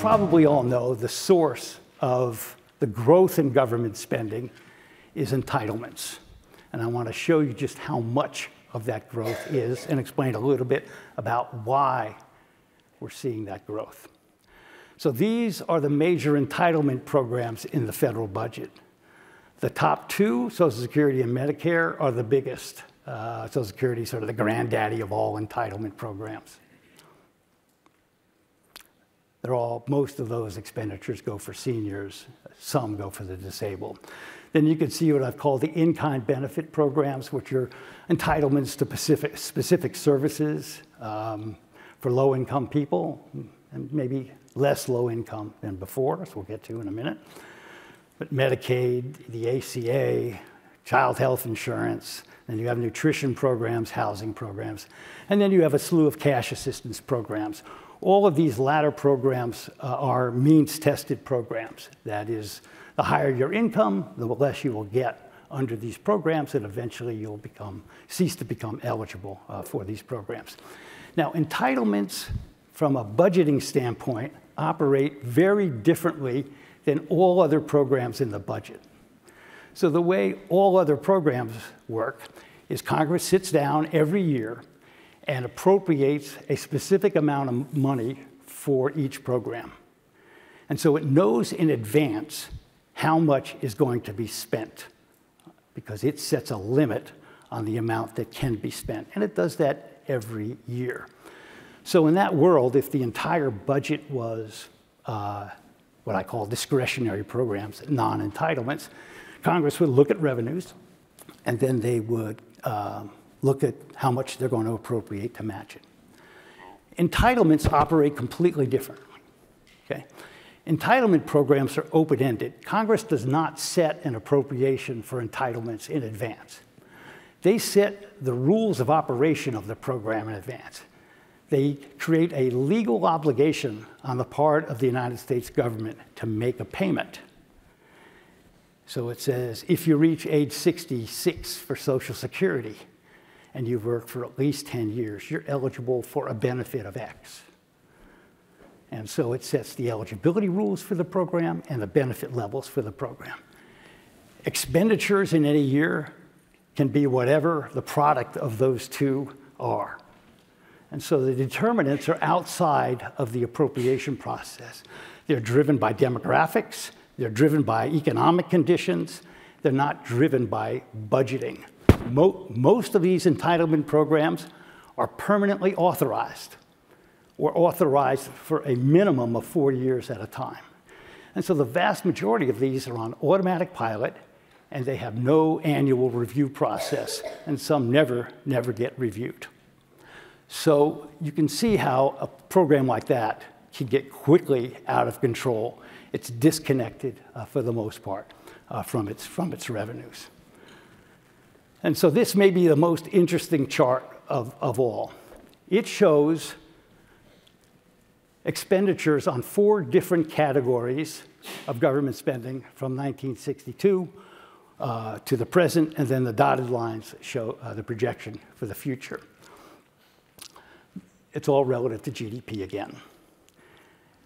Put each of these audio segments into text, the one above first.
probably all know, the source of the growth in government spending is entitlements. And I want to show you just how much of that growth is and explain a little bit about why we're seeing that growth. So these are the major entitlement programs in the federal budget. The top two, Social Security and Medicare, are the biggest. Uh, Social Security is sort of the granddaddy of all entitlement programs. They're all, most of those expenditures go for seniors, some go for the disabled. Then you can see what I've called the in-kind benefit programs, which are entitlements to specific, specific services um, for low-income people, and maybe less low income than before, as we'll get to in a minute. But Medicaid, the ACA, child health insurance, then you have nutrition programs, housing programs, and then you have a slew of cash assistance programs. All of these latter programs uh, are means tested programs. That is, the higher your income, the less you will get under these programs, and eventually you'll become, cease to become eligible uh, for these programs. Now, entitlements from a budgeting standpoint operate very differently than all other programs in the budget. So the way all other programs work is Congress sits down every year and appropriates a specific amount of money for each program. And so it knows in advance how much is going to be spent because it sets a limit on the amount that can be spent. And it does that every year. So in that world, if the entire budget was uh, what I call discretionary programs, non-entitlements, Congress would look at revenues, and then they would uh, look at how much they're going to appropriate to match it. Entitlements operate completely differently. Okay? Entitlement programs are open-ended. Congress does not set an appropriation for entitlements in advance. They set the rules of operation of the program in advance they create a legal obligation on the part of the United States government to make a payment. So it says if you reach age 66 for Social Security and you've worked for at least 10 years, you're eligible for a benefit of X. And so it sets the eligibility rules for the program and the benefit levels for the program. Expenditures in any year can be whatever the product of those two are. And so the determinants are outside of the appropriation process. They're driven by demographics, they're driven by economic conditions, they're not driven by budgeting. Mo most of these entitlement programs are permanently authorized or authorized for a minimum of four years at a time. And so the vast majority of these are on automatic pilot and they have no annual review process, and some never, never get reviewed. So you can see how a program like that can get quickly out of control. It's disconnected uh, for the most part uh, from, its, from its revenues. And so this may be the most interesting chart of, of all. It shows expenditures on four different categories of government spending from 1962 uh, to the present, and then the dotted lines show uh, the projection for the future it's all relative to GDP again.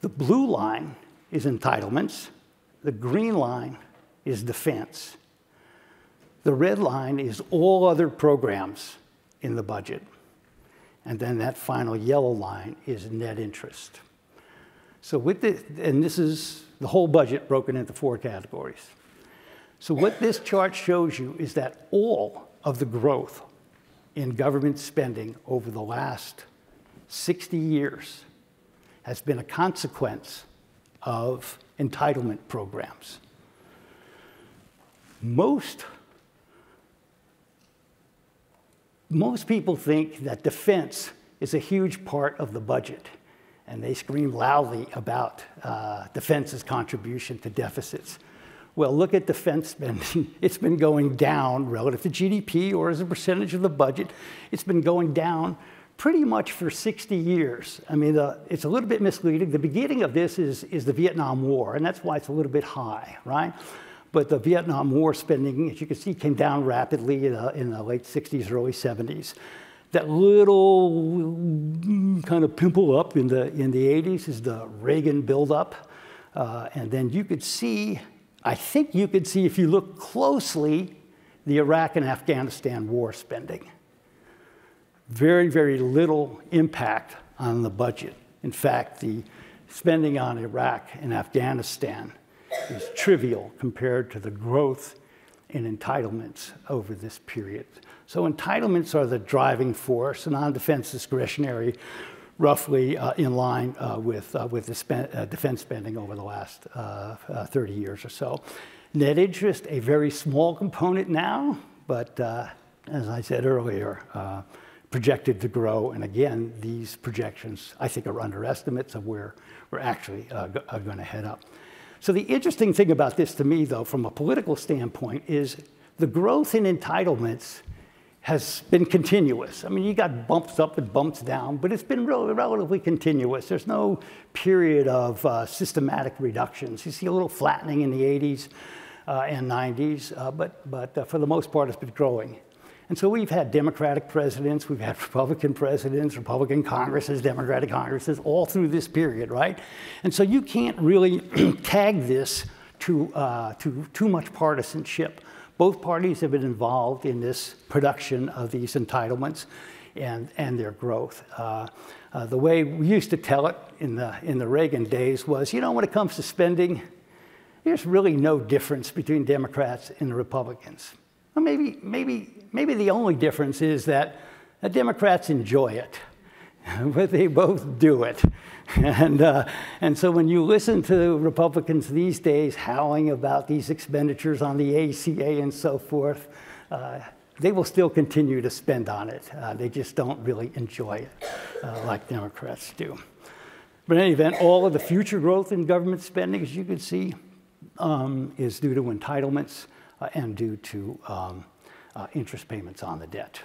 The blue line is entitlements. The green line is defense. The red line is all other programs in the budget. And then that final yellow line is net interest. So with this, and this is the whole budget broken into four categories. So what this chart shows you is that all of the growth in government spending over the last 60 years has been a consequence of entitlement programs. Most, most people think that defense is a huge part of the budget, and they scream loudly about uh, defense's contribution to deficits. Well, look at defense spending. It's been going down relative to GDP or as a percentage of the budget. It's been going down pretty much for 60 years. I mean, it's a little bit misleading. The beginning of this is, is the Vietnam War, and that's why it's a little bit high, right? But the Vietnam War spending, as you can see, came down rapidly in the, in the late 60s, early 70s. that little kind of pimple up in the, in the 80s is the Reagan buildup. Uh, and then you could see, I think you could see if you look closely, the Iraq and Afghanistan war spending. Very, very little impact on the budget. In fact, the spending on Iraq and Afghanistan is trivial compared to the growth in entitlements over this period. So entitlements are the driving force, non-defense discretionary, roughly uh, in line uh, with, uh, with the spend, uh, defense spending over the last uh, uh, 30 years or so. Net interest, a very small component now, but as I said earlier, projected to grow. And again, these projections, I think, are underestimates of where we're actually going to head up. So the interesting thing about this to me, though, from a political standpoint, is the growth in entitlements has been continuous. I mean, you got bumps up and bumps down, but it's been really relatively continuous. There's no period of uh, systematic reductions. You see a little flattening in the 80s uh, and 90s, uh, but, but uh, for the most part, it's been growing. And so we've had Democratic presidents, we've had Republican presidents, Republican Congresses, Democratic Congresses, all through this period, right? And so you can't really tag this to, uh, to too much partisanship. Both parties have been involved in this production of these entitlements and, and their growth. Uh, uh, the way we used to tell it in the, in the Reagan days was, you know, when it comes to spending, there's really no difference between Democrats and Republicans. Well, maybe, maybe, maybe the only difference is that the Democrats enjoy it, but they both do it. And, uh, and so when you listen to Republicans these days howling about these expenditures on the ACA and so forth, uh, they will still continue to spend on it. Uh, they just don't really enjoy it uh, like Democrats do. But in any event, all of the future growth in government spending, as you can see, um, is due to entitlements and due to um, uh, interest payments on the debt.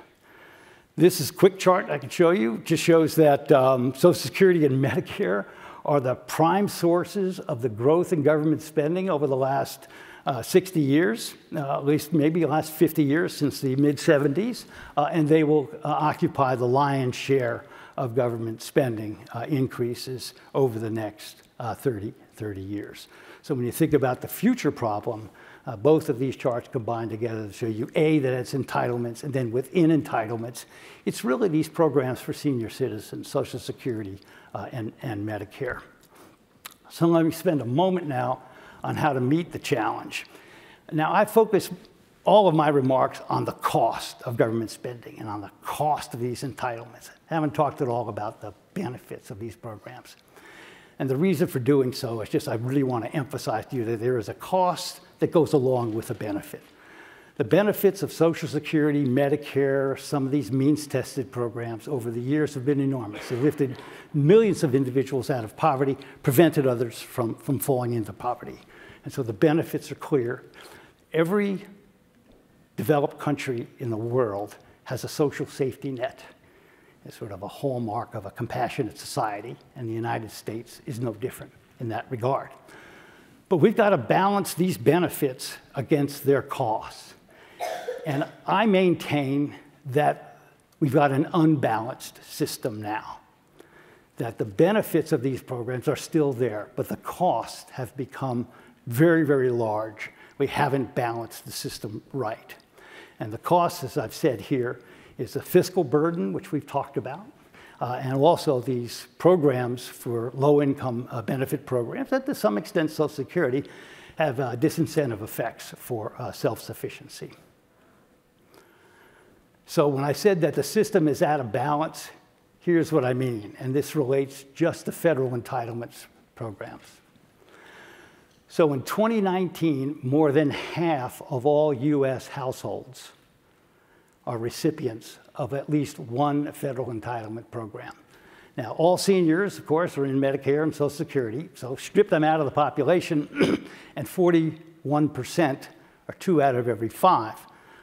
This is a quick chart I can show you. Just shows that um, Social Security and Medicare are the prime sources of the growth in government spending over the last uh, 60 years, uh, at least maybe the last 50 years since the mid 70s, uh, and they will uh, occupy the lion's share of government spending uh, increases over the next uh, 30, 30 years. So when you think about the future problem, uh, both of these charts combined together to show you, A, that it's entitlements, and then within entitlements, it's really these programs for senior citizens, Social Security uh, and, and Medicare. So let me spend a moment now on how to meet the challenge. Now, I focus all of my remarks on the cost of government spending and on the cost of these entitlements. I haven't talked at all about the benefits of these programs. And the reason for doing so is just I really want to emphasize to you that there is a cost that goes along with the benefit. The benefits of Social Security, Medicare, some of these means tested programs over the years have been enormous. They lifted millions of individuals out of poverty, prevented others from, from falling into poverty. And so the benefits are clear. Every developed country in the world has a social safety net. It's sort of a hallmark of a compassionate society, and the United States is no different in that regard. But we've got to balance these benefits against their costs. And I maintain that we've got an unbalanced system now. That the benefits of these programs are still there, but the costs have become very, very large. We haven't balanced the system right. And the cost, as I've said here, is the fiscal burden, which we've talked about, uh, and also these programs for low-income uh, benefit programs that to some extent Social Security have uh, disincentive effects for uh, self-sufficiency. So when I said that the system is out of balance, here's what I mean, and this relates just to federal entitlements programs. So in 2019, more than half of all US households are recipients of at least one federal entitlement program. Now, all seniors, of course, are in Medicare and Social Security, so strip them out of the population, and 41%, or two out of every five,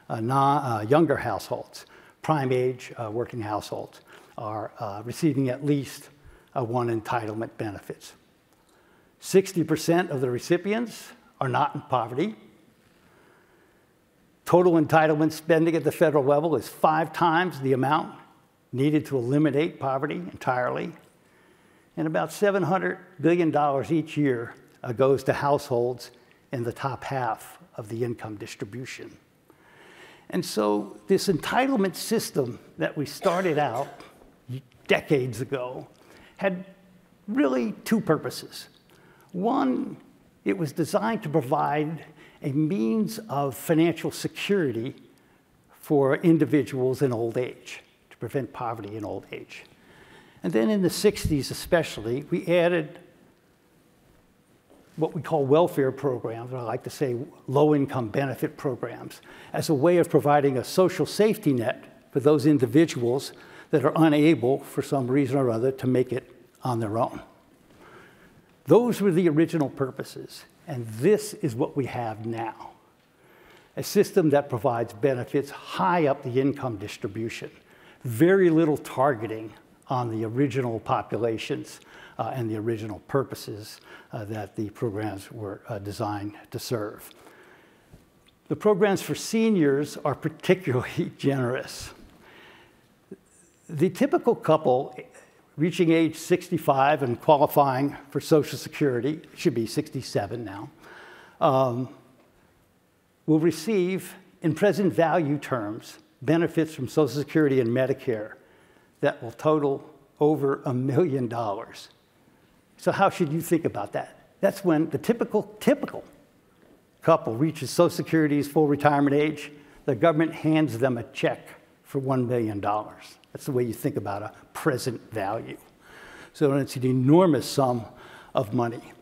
uh, non, uh, younger households, prime age uh, working households, are uh, receiving at least uh, one entitlement benefits. 60% of the recipients are not in poverty, Total entitlement spending at the federal level is five times the amount needed to eliminate poverty entirely. And about $700 billion each year uh, goes to households in the top half of the income distribution. And so, this entitlement system that we started out decades ago had really two purposes. One, it was designed to provide a means of financial security for individuals in old age, to prevent poverty in old age. And then in the 60s, especially, we added what we call welfare programs, or I like to say low income benefit programs, as a way of providing a social safety net for those individuals that are unable, for some reason or other, to make it on their own. Those were the original purposes, and this is what we have now a system that provides benefits high up the income distribution, very little targeting on the original populations uh, and the original purposes uh, that the programs were uh, designed to serve. The programs for seniors are particularly generous. The typical couple reaching age 65 and qualifying for Social Security, should be 67 now, um, will receive, in present value terms, benefits from Social Security and Medicare that will total over a million dollars. So, how should you think about that? That's when the typical, typical couple reaches Social Security's full retirement age, the government hands them a check for $1 million. That's the way you think about a present value. So it's an enormous sum of money.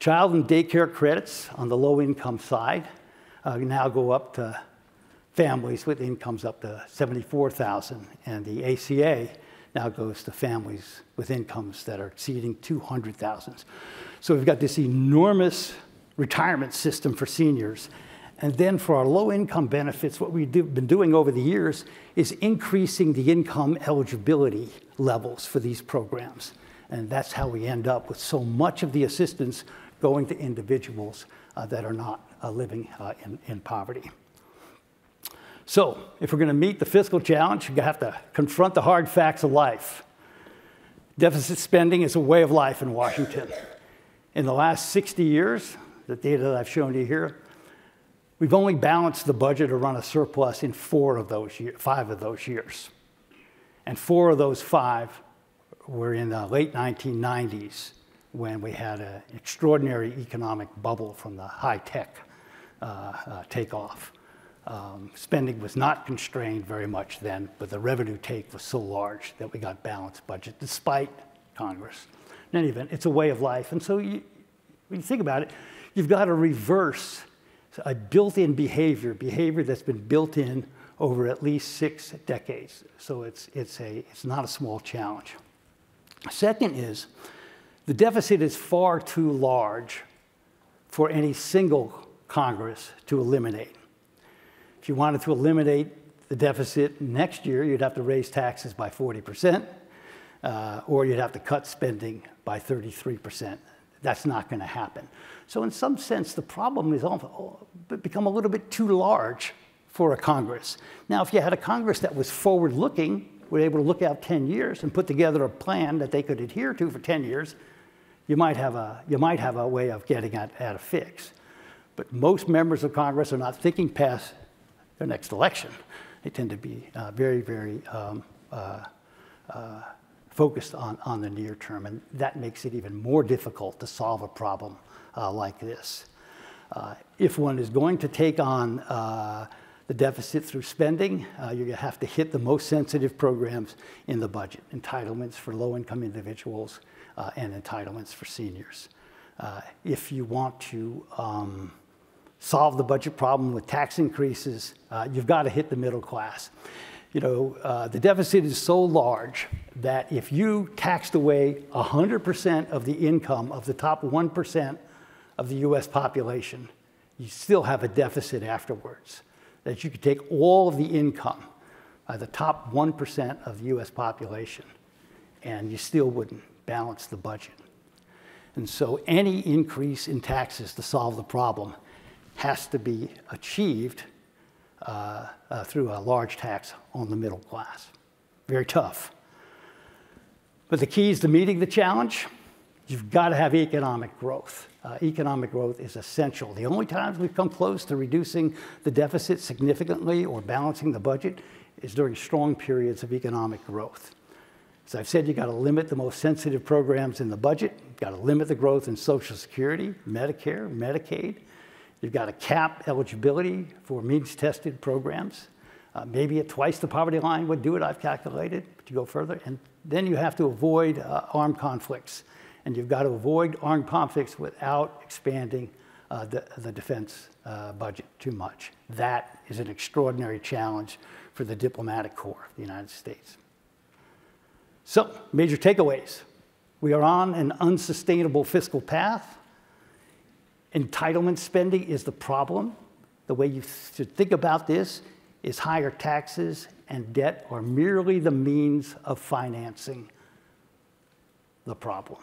Child and daycare credits on the low income side uh, now go up to families with incomes up to 74,000 and the ACA now goes to families with incomes that are exceeding 200,000. So we've got this enormous retirement system for seniors. And then for our low income benefits, what we've been doing over the years is increasing the income eligibility levels for these programs. And that's how we end up with so much of the assistance going to individuals uh, that are not uh, living uh, in, in poverty. So, if we're going to meet the fiscal challenge, you have to confront the hard facts of life. Deficit spending is a way of life in Washington. In the last 60 years, the data that I've shown you here, we've only balanced the budget or run a surplus in four of those years, five of those years. And four of those five were in the late 1990s when we had an extraordinary economic bubble from the high tech uh, uh, takeoff. Um, spending was not constrained very much then, but the revenue take was so large that we got balanced budget despite Congress. In any event, it's a way of life. And so you, when you think about it, you've got to reverse a built-in behavior, behavior that's been built in over at least six decades. So it's, it's, a, it's not a small challenge. Second is, the deficit is far too large for any single Congress to eliminate. If you wanted to eliminate the deficit next year, you'd have to raise taxes by 40%, uh, or you'd have to cut spending by 33%. That's not going to happen. So, in some sense, the problem has become a little bit too large for a Congress. Now, if you had a Congress that was forward looking, were able to look out 10 years and put together a plan that they could adhere to for 10 years, you might have a, you might have a way of getting at, at a fix. But most members of Congress are not thinking past their next election. They tend to be uh, very, very um, uh, uh, focused on, on the near term, and that makes it even more difficult to solve a problem uh, like this. Uh, if one is going to take on uh, the deficit through spending, you're going to have to hit the most sensitive programs in the budget entitlements for low income individuals and entitlements for seniors. if you want to um, solve the budget problem with tax increases, uh, you've got to hit the middle class. You know, uh, the deficit is so large that if you taxed away 100% of the income of the top 1% of the US population, you still have a deficit afterwards. That you could take all of the income of the top 1% of the US population and you still wouldn't balance the budget. And so any increase in taxes to solve the problem has to be achieved uh, uh, through a large tax on the middle class. Very tough. But the keys to meeting the challenge, you've got to have economic growth. Uh, economic growth is essential. The only times we've come close to reducing the deficit significantly or balancing the budget is during strong periods of economic growth. As I've said, you've got to limit the most sensitive programs in the budget. You've got to limit the growth in Social Security, Medicare, Medicaid. You've got to cap eligibility for means tested programs. Uh, maybe at twice the poverty line would do it, I've calculated, but you go further. And then you have to avoid uh, armed conflicts. And you've got to avoid armed conflicts without expanding uh, the, the defense uh, budget too much. That is an extraordinary challenge for the diplomatic corps of the United States. So, major takeaways. We are on an unsustainable fiscal path. Entitlement spending is the problem. The way you should think about this is higher taxes and debt are merely the means of financing the problem.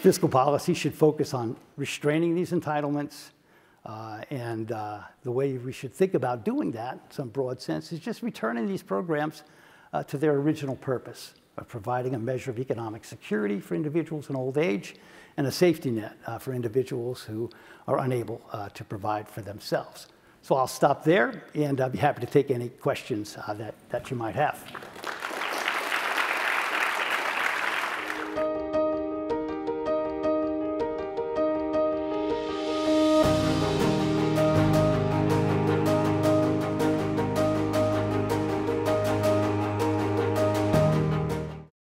Fiscal policy should focus on restraining these entitlements, uh, and uh, the way we should think about doing that, in some broad sense, is just returning these programs uh, to their original purpose of providing a measure of economic security for individuals in old age and a safety net uh, for individuals who are unable uh, to provide for themselves. So I'll stop there and I'll be happy to take any questions uh, that, that you might have.